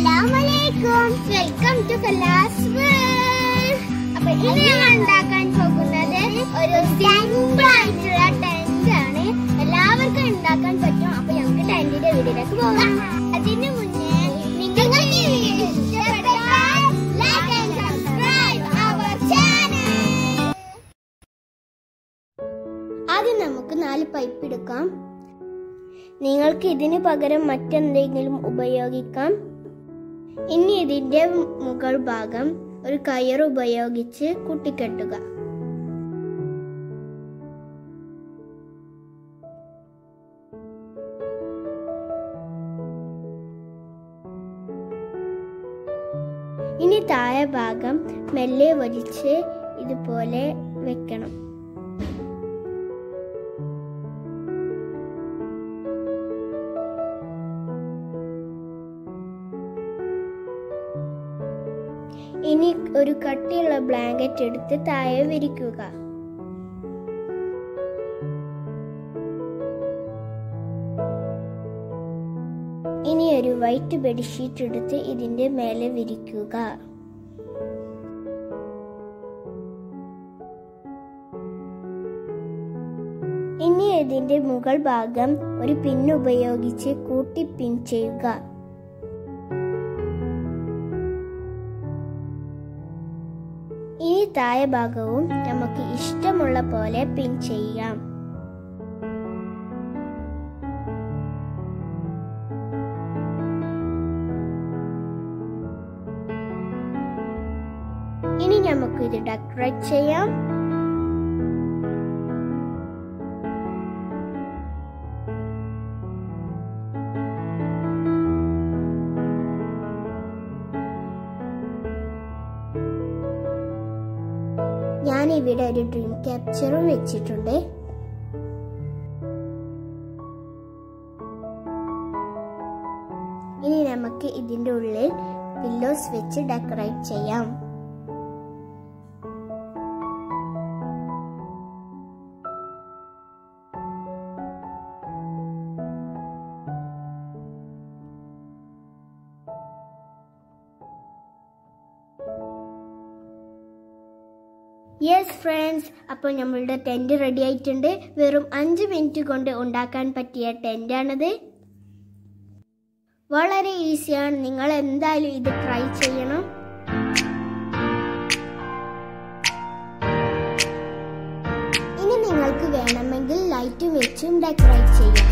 അസ്സലാമലൈക്കും. Welcome to Kalas അപ്പൊ ഇന്ന് ഞങ്ങൾ ഉണ്ടാക്കാൻ പോകുന്നത്? ഒരു സിമ്പിൾ ആയിട്ടുള്ള ടെന്റ് ആണ്. എല്ലാവർക്കും ഉണ്ടാക്കാൻ പറ്റും. അപ്പൊ ഞങ്ങൾക്ക് ടെന്റിന്റെ വീടിലേക്ക് പോകാം. അതിനു മുന്നേ നിങ്ങൾക്ക് ആദ്യം നമുക്ക് നാല് പൈപ്പ് എടുക്കാം. നിങ്ങൾക്ക് ഇതിനു പകരം മറ്റെന്തെങ്കിലും ഉപയോഗിക്കാം. ഇനി ഇതിന്റെ മുകൾ ഭാഗം ഒരു കയർ ഉപയോഗിച്ച് കൂട്ടിക്കെട്ടുക. ഇനി താഴെ ഭാഗം മെല്ലെ വലിച്ച് ഇതുപോലെ വെക്കണം. ഇനി ഒരു കട്ടിയുള്ള ബ്ലാങ്കറ്റ് എടുത്ത് താഴെ വിരിക്കുക. ഇനി ഒരു വൈറ്റ് ബെഡ്ഷീറ്റ് എടുത്ത് ഇതിന്റെ മേലെ വിരിക്കുക. ഇനി ഇതിന്റെ മുകൾ ഭാഗം ഒരു പിന്നുപയോഗിച്ച് കൂട്ടി പിൻ ചെയ്യുക. ഇനി താഴെ ഭാഗവും നമുക്ക് ഇഷ്ടമുള്ള പോലെ പിൻ ചെയ്യാം. ഇനി നമുക്ക് ഇത് ഡെക്കറേറ്റ് ചെയ്യാം. ഇവിടെ ഒരു ഡ്രീം ക്യാപ്ചറും വെച്ചിട്ടുണ്ട്. ഇനി നമുക്ക് ഇതിന്റെ ഉള്ളിൽ പില്ലോസ് വെച്ച് ഡെക്കറേറ്റ് ചെയ്യാം. യെസ് ഫ്രണ്ട്സ് അപ്പോൾ നമ്മളുടെ ടെന്റ് റെഡി ആയിട്ടുണ്ട്. വെറും അഞ്ച് മിനിറ്റ് കൊണ്ട് ഉണ്ടാക്കാൻ പറ്റിയ ടെന്റാണിത് വളരെ ഈസിയാണ് നിങ്ങൾ എന്തായാലും ഇത് ട്രൈ ചെയ്യണം. ഇനി നിങ്ങൾക്ക് വേണമെങ്കിൽ ലൈറ്റും വെച്ചും ഡെക്കറേറ്റ് ചെയ്യാം.